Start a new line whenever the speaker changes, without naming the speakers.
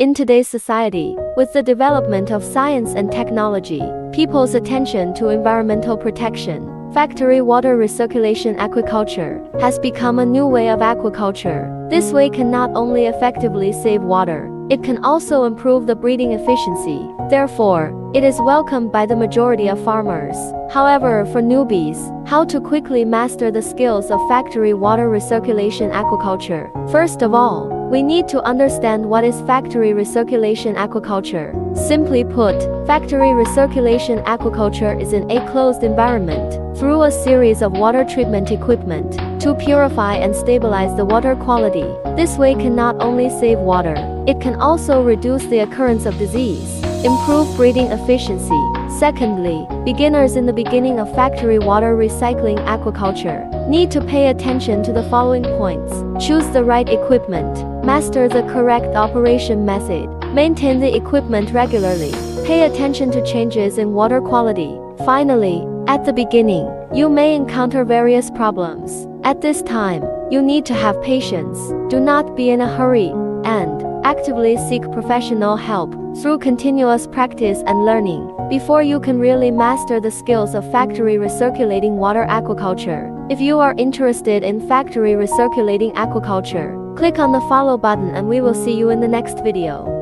In today's society, with the development of science and technology, people's attention to environmental protection, factory water recirculation aquaculture has become a new way of aquaculture. This way can not only effectively save water, it can also improve the breeding efficiency. Therefore, it is welcomed by the majority of farmers. However, for newbies, how to quickly master the skills of factory water recirculation aquaculture? First of all, we need to understand what is factory recirculation aquaculture. Simply put, factory recirculation aquaculture is in a closed environment, through a series of water treatment equipment, to purify and stabilize the water quality. This way can not only save water, it can also reduce the occurrence of disease, improve breeding efficiency. Secondly, beginners in the beginning of factory water recycling aquaculture need to pay attention to the following points. Choose the right equipment, master the correct operation method, maintain the equipment regularly, pay attention to changes in water quality. Finally, at the beginning, you may encounter various problems. At this time, you need to have patience, do not be in a hurry, and actively seek professional help through continuous practice and learning before you can really master the skills of factory recirculating water aquaculture. If you are interested in factory recirculating aquaculture, click on the follow button and we will see you in the next video.